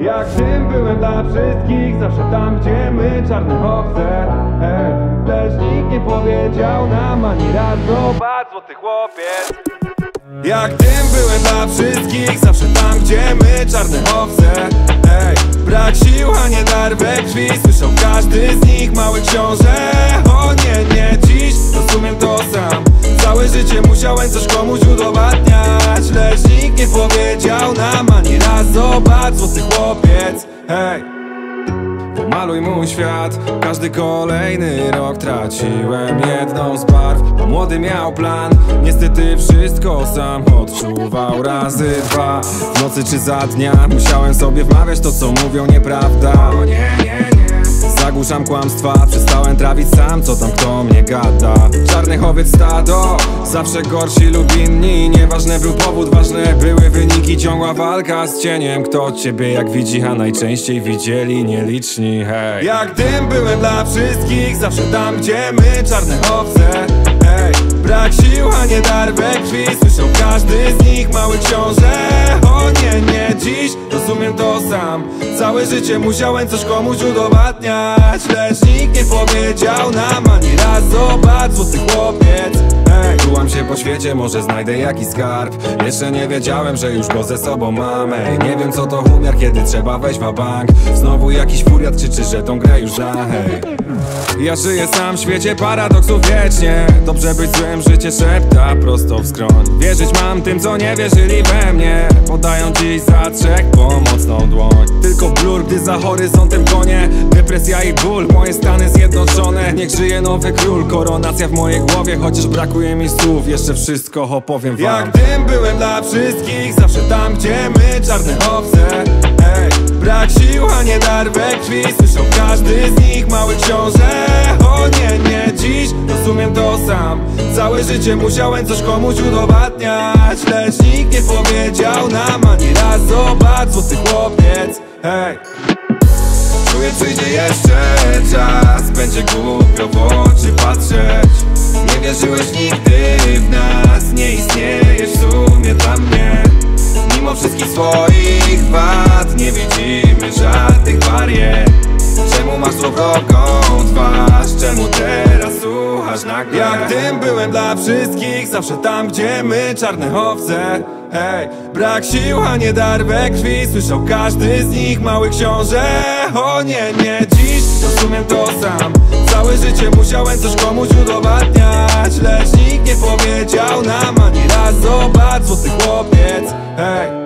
Jak tym byłem dla wszystkich Zawsze tam gdzie my czarne owce Hej, lecz nikt nie powiedział nam ani raz Zobacz złoty chłopiec. Jak tym byłem dla wszystkich Zawsze tam gdzie my czarne owce Ej, brak sił, a nie dar we krwi Słyszał każdy z nich mały książę. O nie, nie, dziś rozumiem to sam Całe życie musiałem coś komuś udowadniać. Lecz nikt nie powiedział nam ani raz Zobacz, złoty chłopiec Hej. Pomaluj mój świat, każdy kolejny rok traciłem jedną z barw. Bo młody miał plan, niestety wszystko sam odczuwał razy dwa. W nocy czy za dnia musiałem sobie wmawiać to co mówią nieprawda. O nie, nie, nie Zagłuszam kłamstwa, przestałem trawić sam Co tam kto mnie gada? Czarny chowiec stado Zawsze gorsi lub inni. Nieważny był powód, ważne były wyniki. Ciągła walka z cieniem Kto ciebie jak widzi, a najczęściej widzieli nieliczni Hej. Jak dym byłem dla wszystkich Zawsze tam gdzie my czarne owce Hej. Brak sił, a nie dar we krwi Słyszał każdy z nich mały książę. O nie, nie, dziś rozumiem to sam. Całe życie musiałem coś komuś udowadniać. Lecz nikt nie powiedział nam ani raz Zobacz, złoty chłopiec. Ej, Czułam się po świecie, może znajdę jakiś skarb. Jeszcze nie wiedziałem, że już go ze sobą mam. Ej, Nie wiem co to umiar, kiedy trzeba wejść w bank. Znowu jakiś furiat krzyczy, że tą grę już Hej ja żyję sam w świecie paradoksów wiecznie. Dobrze być złym, życie szepta prosto w skroń. Wierzyć mam tym, co nie wierzyli we mnie. Podają dziś za trzech pomocną dłoń. Tylko blur, gdy za horyzontem konie. Depresja i ból, moje stany zjednoczone. Niech żyje nowy król, koronacja w mojej głowie. Chociaż brakuje mi słów, jeszcze wszystko opowiem wam. Jak tym byłem dla wszystkich, zawsze tam gdzie my czarne owce brak sił, a nie dar we krwi. Słyszał każdy z nich mały książę. O nie, nie, dziś rozumiem to sam. Całe życie musiałem coś komuś udowadniać. Lecz nikt nie powiedział nam ani raz Zobacz, złoty chłopiec, hej. Czuję, przyjdzie jeszcze czas. Będzie głupio w oczy patrzeć. Nie wierzyłeś nigdy w nas. Nie istniejesz w sumie dla mnie. Mimo wszystkich swoich wad Złowrogą twarz? Czemu teraz słuchasz nagle? Jak tym byłem dla wszystkich Zawsze tam gdzie my czarne owce. Hej, brak sił, a nie dar we krwi. Słyszał każdy z nich mały książę. O nie, nie, dziś rozumiem to sam. Całe życie musiałem coś komuś udowadniać. Lecz nikt nie powiedział nam ani raz Zobacz, złoty chłopiec Hej